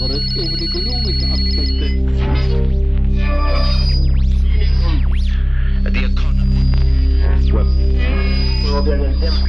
over de economische aspecten. The economy. Well, then,